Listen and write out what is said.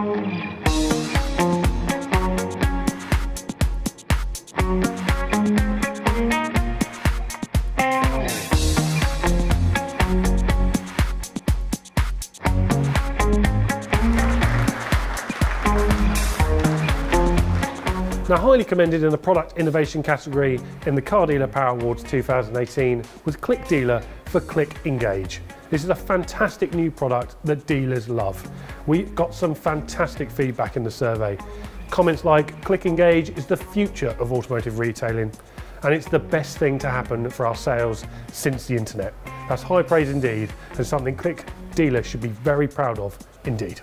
Now, highly commended in the product innovation category in the Car Dealer Power Awards 2018 was Click Dealer for Click Engage. This is a fantastic new product that dealers love. We got some fantastic feedback in the survey. Comments like Click Engage is the future of automotive retailing and it's the best thing to happen for our sales since the internet. That's high praise indeed and something Click Dealer should be very proud of indeed.